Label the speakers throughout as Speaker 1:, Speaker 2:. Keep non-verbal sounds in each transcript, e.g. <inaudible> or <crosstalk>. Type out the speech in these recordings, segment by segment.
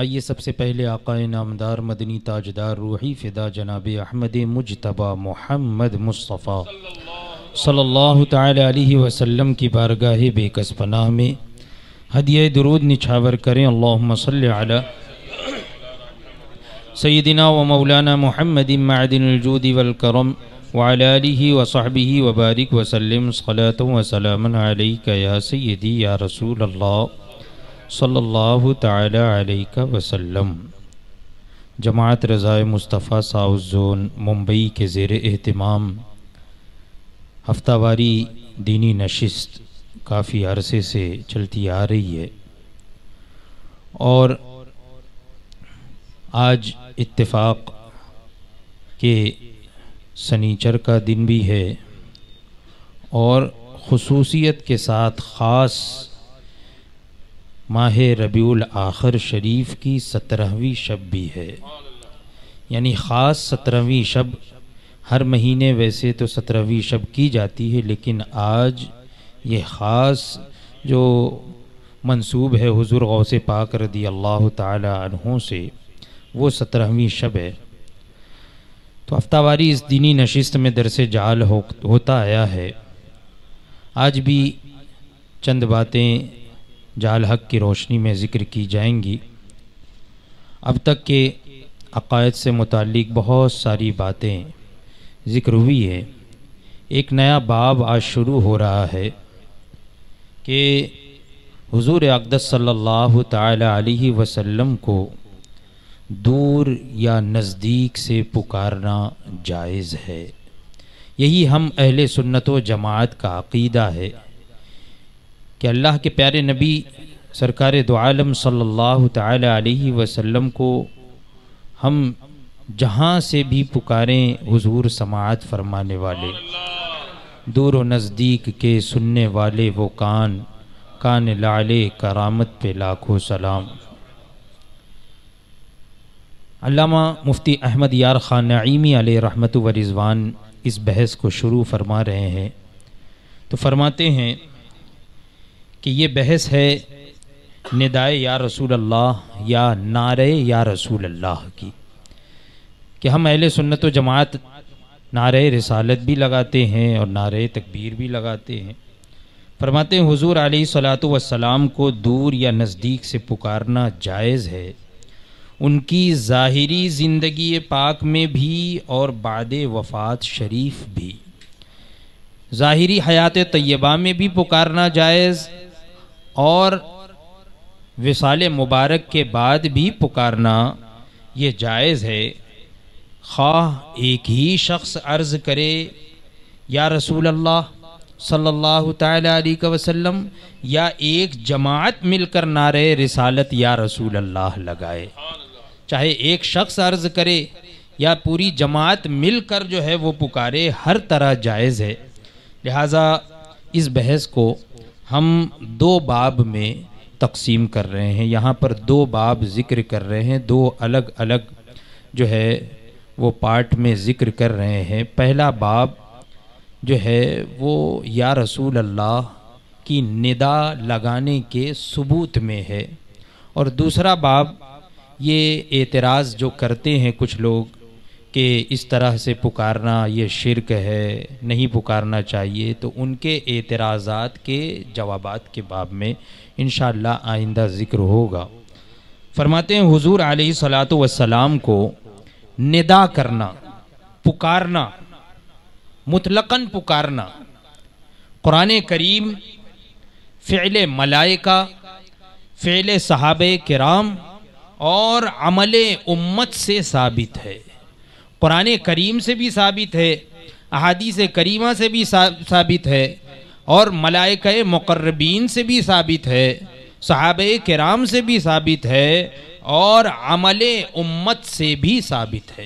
Speaker 1: आइए सबसे पहले आकाए नामदार मदनी ताजदार रूही फ़िदा जनाब अहमद मुजतबा मोहम्मद मुस्तफ़ा सल्लल्लाहु ताला अलैहि वसल्लम की बारगाह बेकस पनाह में हदिया दरूद निछावर करें अल्लाहुम्मा सल्लि अला सैदिना व मौलाना मोहम्मद मदिनजूद वलकरम वाला आलिहि व सहबिहि व बारिक सलात व या सय्यदी या रसूल सल्लल्लाहु ताला वसल्लम जमात रज़ाए मुस्तफ़ा साउथ जोन मुंबई के ज़ेर एहतमाम। हफ्तावारी दीनी नशिस्त काफ़ी अरसे से चलती आ रही है। और आज इत्तेफाक के सनीचर का दिन भी है और खसूसियत के साथ ख़ास माह रबीउल आखिर शरीफ की सत्रहवीं शब भी है। यानी ख़ास सत्रहवीं शब हर महीने वैसे तो सत्रहवीं शब की जाती है, लेकिन आज ये ख़ास जो मंसूब है हुजूर गौस पाक रदी अल्लाह अन्हों से वो सत्रहवीं शब है। तो हफ्तावारी इस दीनी नशिस्त में दरस जाल हो, होता आया है। आज भी चंद बातें जाल हक की रोशनी में ज़िक्र की जाएँगी। अब तक के अकायद से मुतक़ बहुत सारी बातें ज़िक्र हुई है। एक नया बाब आज शुरू हो रहा है कि हुजूर अक़दस सल्लल्लाहु अलैहि वसल्लम को दूर या नज़दीक से पुकारना जायज़ है। यही हम अहले सुन्नत व जमात का अक़ीदा है कि अल्लाह के प्यारे नबी सरकार दो आलम सल्लल्लाहु अलैहि वसल्लम को हम जहाँ से भी पुकारें, हुजूर समात फरमाने वाले, दूर व नज़दीक के सुनने वाले वो कान कान लाले करामत पे लाखों सलाम। अल्लामा मुफ्ती अहमद यार ख़ान नईमी अलैहि रहमत व रिज़वान इस बहस को शुरू फरमा रहे हैं। तो फरमाते हैं कि ये बहस है, निदाए या रसूल अल्लाह या नारे या रसूल अल्लाह की। कि हम अहले सुन्नत जमात नारे रिसालत भी लगाते हैं और नारे तकबीर भी लगाते हैं। फरमाते हैं, हुजूर अलैहि सलातु वस्सलाम को दूर या नज़दीक से पुकारना जायज़ है। उनकी ज़ाहरी ज़िंदगी पाक में भी और बाद वफ़ात शरीफ भी। ज़ाहरी हयात तय्यबा में भी पुकारना जायज़ और विसाल मुबारक के बाद भी पुकारना ये जायज़ है। ख़्वाह एक ही शख्स अर्ज़ करे, या रसूल अल्लाह सल्लल्लाहु अलैहि वसल्लम, या एक जमात मिलकर नारे रिसालत या रसूल अल्लाह लगाए। चाहे एक शख्स अर्ज़ करे या पूरी जमात मिलकर जो है वो पुकारे, हर तरह जायज़ है। लिहाजा इस बहस को हम दो बाब में तकसीम कर रहे हैं। यहाँ पर दो बाब ज़िक्र कर रहे हैं। दो अलग अलग जो है वो पार्ट में ज़िक्र कर रहे हैं। पहला बाब जो है वो, या रसूल अल्लाह की निदा लगाने के सबूत में है। और दूसरा बाब ये एतराज़ जो करते हैं कुछ लोग कि इस तरह से पुकारना ये शिरक है, नहीं पुकारना चाहिए तो उनके एतराज़ात के जवाब के बाब में इन आइंदा ज़िक्र होगा। फरमाते हैं, हुजूर सलातो वसलाम को निदा करना, पुकारना, मुतलकन पुकारना, कुरान करीम, फ़ेल मलाइका, फ़ेल सहाब कराम और अमल उम्मत से साबित है। कुरान करीम से भी साबित है, अहादीस करीमा से भी साबित है और मलाइक मुकर्रबीन से भी साबित है, सहाब कराम से भी साबित है और अमल उम्मत से भी साबित है।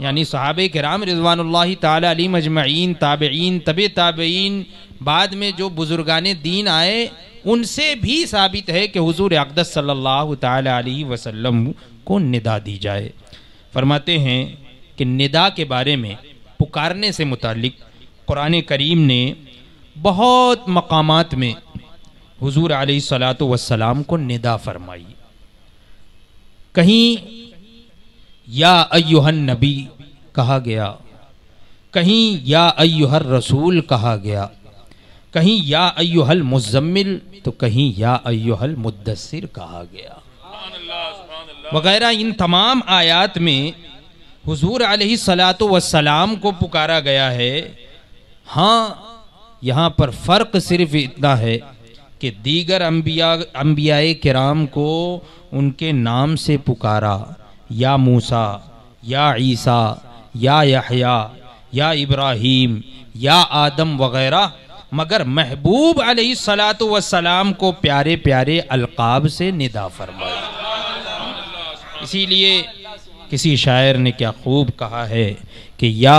Speaker 1: यानी सहाब कराम रिजवान तली मजमैन ताबेन तब ताबेन बाद में जो बुजुर्गान दीन आए, उनसे भी साबित है कि हुजूर अकदस सल्लल्लाहु अलैहि वसल्लम को निदा दी जाए। फरमाते हैं कि निदा के बारे में पुकारने से मुतालिक कुरान करीम ने बहुत मकामात में हुजूर सलात वसलाम को निदा फरमाई। कहीं, या अयुहन नबी कहा गया, कहीं, या अयुहर रसूल कहा गया कहीं या अयुहल मुजम्मिल तो कहीं या अयुहल मुद्दसर कहा गया। वगैरह इन तमाम आयात में हुजूर सलात वसलाम को पुकारा गया है। हाँ यहाँ पर फ़र्क सिर्फ़ इतना है कि दीगर अम्बिया अम्बिया कराम को उनके नाम से पुकारा। या मूसा, या ईसा, या यहया, या इब्राहीम, या आदम वगैरह मगर महबूब सलात वसलाम को प्यारे प्यारे अलकाब से निदा फरमाया इसीलिए किसी शायर ने क्या खूब कहा है कि या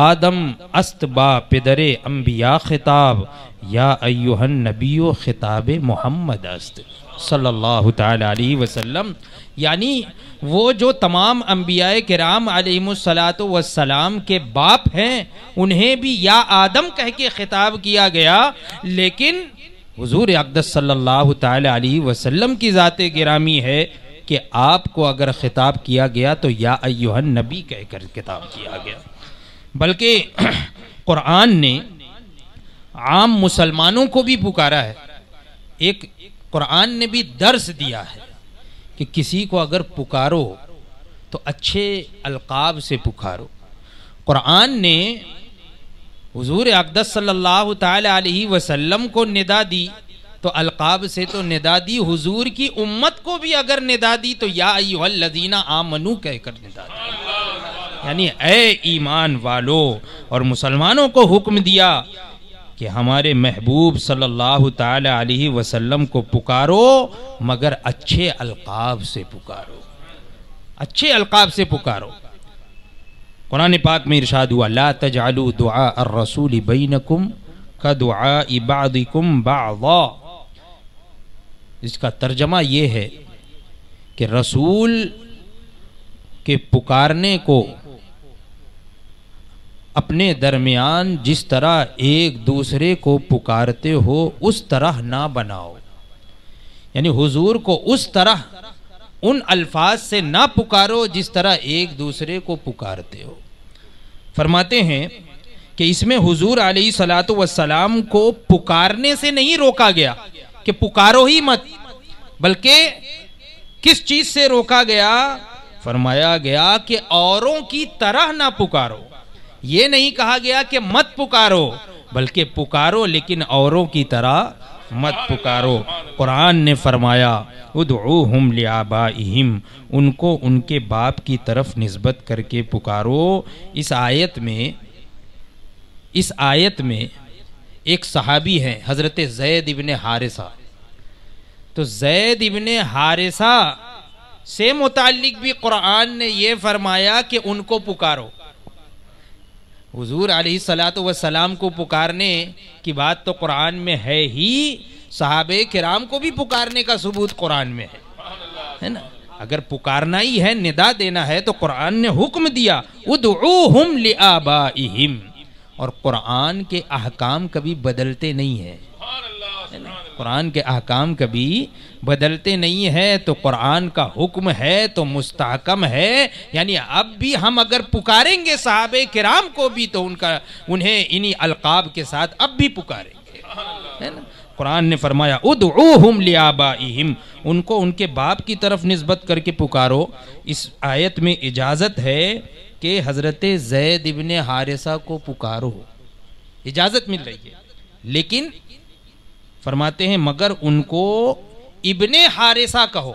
Speaker 1: आदम अस्तबा पिदरे अम्बिया खिताब, या अयुहन नबी खिताब मोहम्मद अस्त। सल्लल्लाहु अलैहि वसल्लम यानी वो जो तमाम अम्बिया कराम वसलाम के बाप हैं, उन्हें भी या आदम कह के खिताब किया गया, लेकिन हजूर अकदस सल्लल्लाहु अलैहि वसल्लम की ज़ात गिरामी है कि आपको अगर खिताब किया गया तो या अयुहन नबी कहकर खिताब किया गया। बल्कि <clears throat> कुरान ने आम मुसलमानों को भी पुकारा है। एक कुरान ने भी दर्श दिया है। कि किसी को अगर पुकारो तो अच्छे अलकाब से पुकारो। कुरान ने हुजूर अकदस सल्लल्लाहु अलैहि वसल्लम को निदा दी तो अलकाब से तो निदा दी। हुजूर की उम्मत को भी अगर निदा दी तो या लदीना आमनु कहकर निदा दी। यानी, ए ईमान वालो, और मुसलमानों को हुक्म दिया कि हमारे महबूब सल्लल्लाहु ताला अलैहि वसल्लम को पुकारो, मगर अच्छे अलकाब से पुकारो। अच्छे अलकाब से पुकारो। कुरान पाक में इरशाद हुआ, ला तजालू दुआ रसूल बैनकुम का दुआ इबादिकुम बाज़ा इसका तर्जमा ये है कि रसूल के पुकारने को अपने दरमियान जिस तरह एक दूसरे को पुकारते हो, उस तरह ना बनाओ। यानी हुजूर को उस तरह, उन अल्फाज से ना पुकारो जिस तरह एक दूसरे को पुकारते हो। फरमाते हैं कि इसमें हुजूर सलात वसलाम को पुकारने से नहीं रोका गया कि पुकारो ही मत, बल्कि किस चीज़ से रोका गया? फरमाया गया कि औरों की तरह ना पुकारो। ये नहीं कहा गया कि मत पुकारो, बल्कि पुकारो लेकिन औरों की तरह मत पुकारो। कुरान ने फरमाया उदम लियाबाहिम उनको उनके बाप की तरफ़ नस्बत करके पुकारो। इस आयत में, इस आयत में एक सहाबी है, हज़रत जैद इबन हारिसा। तो जैद इबन हारिसा से मुतालिक भी कुरान ने यह फरमाया कि उनको पुकारो। हुजूर सलात सलाम को पुकारने की बात तो कुरान में है ही, साहब कराम को भी पुकारने का सबूत कुरान में है। है ना? अगर पुकारना ही है, निदा देना है तो कुरान ने हुक्म दिया उदम लिआबाइहिम। और कुरान के अहकाम कभी बदलते नहीं है। कुरान के अहकाम कभी बदलते नहीं है तो कुरान का हुक्म है तो मुस्तकम है। यानी अब भी हम अगर पुकारेंगे साहब किराम को भी तो उनका, उन्हें इन्हीं अलकाब के साथ अब भी पुकारेंगे। है ना? कुरान ने फरमाया उदम लियाबाहिम उनको उनके बाप की तरफ़ नस्बत करके पुकारो। इस आयत में इजाज़त है कि हज़रत जैद इबन हारिसा को पुकारो। इजाज़त मिल रही है। लेकिन फरमाते हैं, मगर उनको इब्ने हारिसा कहो।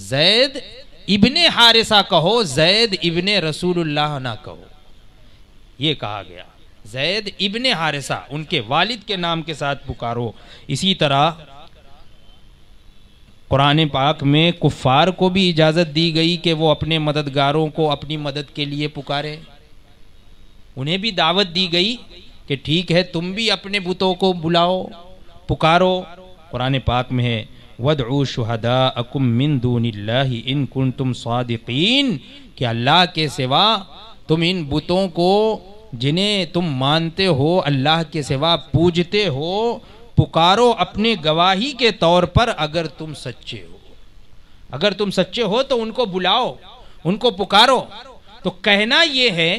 Speaker 1: जैद इब्ने हारिसा कहो, जैद इब्ने रसूलुल्लाह ना कहो। ये कहा गया, जैद इब्ने हारिसा, उनके वालिद के नाम के साथ पुकारो। इसी तरह कुरान पाक में कुफ़ार को भी इजाज़त दी गई कि वो अपने मददगारों को अपनी मदद के लिए पुकारे। उन्हें भी दावत दी गई कि ठीक है, तुम भी अपने बुतों को बुलाओ, पुकारो। कुरान पाक में है, वदऊ शुहदा अकुम मिन इन कुन तुम सादिकीन, कि अल्लाह के सिवा तुम इन बुतों को, जिन्हें तुम मानते हो, अल्लाह के सिवा पूजते हो, पुकारो अपने गवाही के तौर पर अगर तुम सच्चे हो। अगर तुम सच्चे हो तो उनको बुलाओ, उनको पुकारो। तो कहना यह है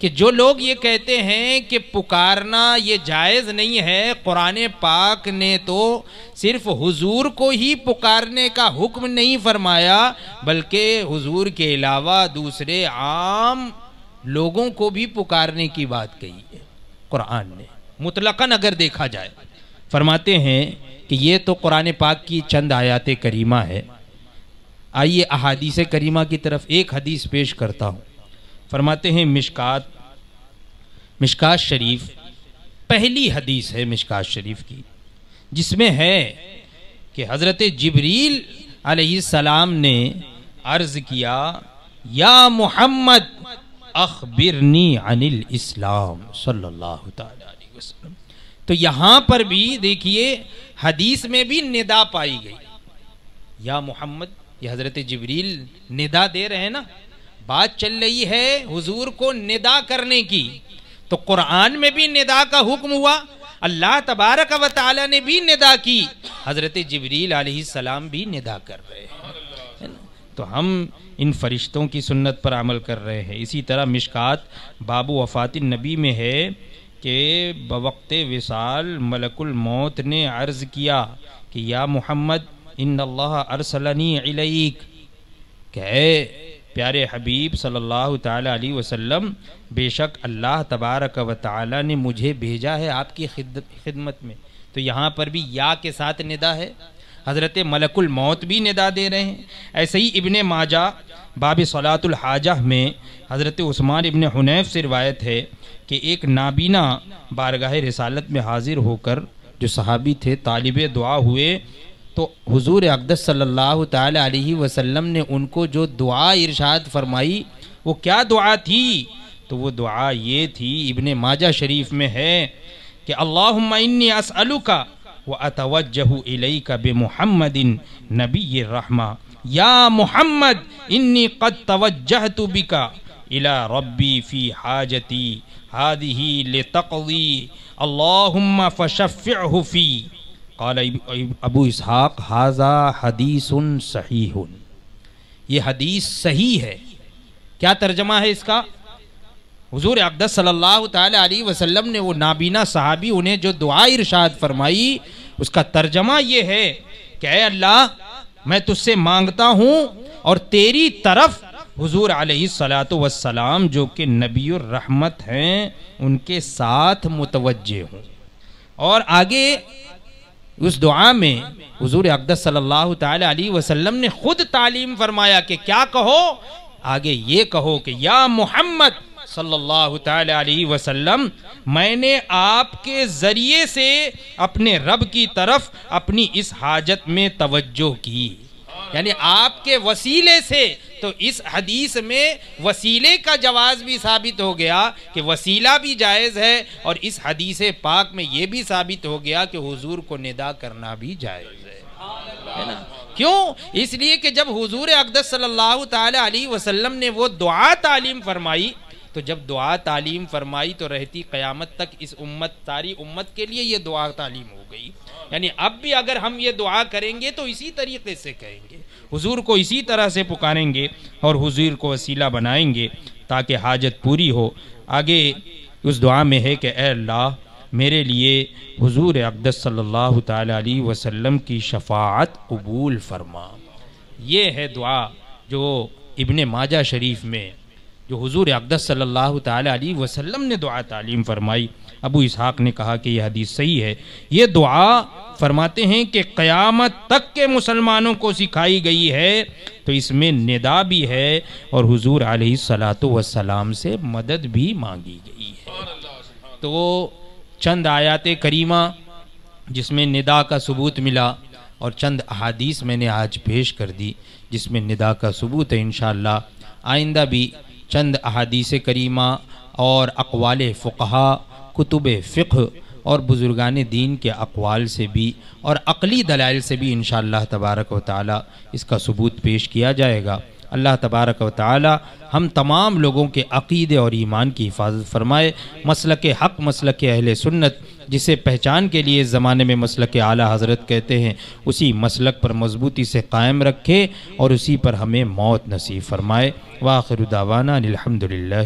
Speaker 1: कि जो लोग ये कहते हैं कि पुकारना ये जायज़ नहीं है, कुरान पाक ने तो सिर्फ़ हुजूर को ही पुकारने का हुक्म नहीं फरमाया, बल्कि हुजूर के अलावा दूसरे आम लोगों को भी पुकारने की बात कही है, कुरान ने। मुतलकन अगर देखा जाए, फरमाते हैं कि ये तो कुरान पाक की चंद आयात करीमा है। आइए अहादीस करीमा की तरफ़ एक हदीस पेश करता हूँ। फरमाते हैं, मिशकात मिशकात शरीफ, पहली हदीस है मिशकात शरीफ की, जिसमें है कि हज़रत जबरील सलाम ने अर्ज़ किया, या मोहम्मद, अखबिरनी अनिल इस्लाम सल्लल्लाहु अलैहि वसल्लम। तो यहाँ पर भी देखिए, हदीस में भी निदा पाई गई। या मोहम्मद, ये हज़रत जबरील निदा दे रहे हैं ना? बात चल रही है हुजूर को निदा करने की। तो कुरान में भी निदा का हुक्म हुआ, अल्लाह तबारक व ताला ने भी निदा की, हज़रत जबरील सलाम भी निदा कर रहे हैं। तो हम इन फरिश्तों की सुन्नत पर अमल कर रहे हैं। इसी तरह मिशकात बाबू वफ़ात नबी में है कि बवक्त विसाल मलकुल मौत ने अर्ज़ किया कि, या मोहम्मद इन अल्लाह अरसलनी अलैक कहे प्यारे हबीब सल्लल्लाहु ताला अलैहि वसल्लम, बेशक अल्लाह तबारक व ताला ने मुझे भेजा है आपकी खिदमत में। तो यहाँ पर भी या के साथ निदा है। हज़रत मलकुल मौत भी निदा दे रहे हैं। ऐसे ही इबन माजा, बाब सलातुल हाजह में हज़रत उस्मान इबन हुनैफ से रिवायत है कि एक नाबीना बारगाह रिसालत में हाजिर होकर जो सहाबी थे, तालिब दुआ हुए तो हुजूर अकदस सल्लल्लाहु अलैहि वसल्लम ने उनको जो दुआ इरशाद फरमाई, वो क्या दुआ थी? तो वो दुआ ये थी, इबन माजा शरीफ में है कि अल्लाह असअलु का व अतवजहु इलैका बे मोहम्मदिन नबी रहमा। या मोहम्मद, इन्नी कद तवज्जहतु बिका इला रब्बी फ़ी हाजती, हादिही ले अल्लाहुम्मा फशफ़िअहु फ़ी। क़ाल अबू इसहाक हाजा हदीसुन सहीहुन ये हदीस सही है। क्या तर्जमा है इसका? हुजूर अकदस सल्लल्लाहु अलैहि वसल्लम ने वो नाबीना सहाबी उन्हें जो दुआ इरशाद फरमाई, उसका तर्जमा ये है कि अल्लाह, मैं तुझसे माँगता हूँ और तेरी तरफ़ हुजूर वसलाम जो कि नबी रहमत हैं, उनके साथ मुतवजे हूँ। और आगे उस दुआ में हजूर अकदस सल्लल्लाहु वसल्लम ने खुद तालीम फरमाया कि क्या कहो? आगे ये कहो कि या मोहम्मद सल्लल्लाहु वसल्लम, मैंने आपके ज़रिए से अपने रब की तरफ़ अपनी इस हाजत में तवज्जो की। यानी आपके वसीले से तो इस हदीस में वसीले का जवाज भी साबित हो गया कि वसीला भी जायज़ है और इस हदीस पाक में ये भी साबित हो गया कि हुजूर को निदा करना भी जायज़ है। है ना? क्यों? इसलिए कि जब हुजूर अकदस सल्लल्लाहु अलैहि वसल्लम ने वो दुआ तालीम फरमाई तो जब दुआ तालीम फरमाई तो रहती क़यामत तक इस उम्मत, सारी उम्मत के लिए ये दुआ तालीम हो गई। यानी अब भी अगर हम ये दुआ करेंगे तो इसी तरीके से कहेंगे। हुजूर को इसी तरह से पुकारेंगे और हुजूर को वसीला बनाएँगे ताकि हाजत पूरी हो। आगे उस दुआ में है कि अल्लाह, मेरे लिए हुजूर अकदस सल्लल्लाहु अलैहि वसल्लम की शफात कबूल फरमा। ये है दुआ जो इब्ने माजा शरीफ में, जो हुजूर अकदस सल्लल्लाहु अलैहि वसल्लम ने दुआ तालीम फरमाई। अबू इसहाक ने कहा कि यह हदीस सही है। ये दुआ फरमाते हैं कि क़यामत तक के मुसलमानों को सिखाई गई है तो इसमें निदा भी है और हुजूर सलाम से मदद भी मांगी गई है। तो चंद आयात करीमा, जिसमें निदा का सबूत मिला और चंद अहादीस मैंने आज पेश कर दी, जिसमें निदा का सबूत है इन आइंदा भी चंद अहादीस करीमा और अकवाल फ़ुकहा कुतुब फ़िक़ और बुज़ुर्गान दीन के अकवाल से भी और अकली दलाइल से भी इन तबारक व ताली इसका सबूत पेश किया जाएगा। अल्लाह तबारक व ताली हम तमाम लोगों के अकीदे और ईमान की हिफाजत फरमाए। मसल के हक़ मसल के अहल सुन्नत, जिसे पहचान के लिए ज़माने में मसल के आला हज़रत कहते हैं, उसी मसलक पर मजबूती से कायम रखे और उसी पर हमें मौत नसीब फरमाए। वाखिर दावाना अलहमदिल्ला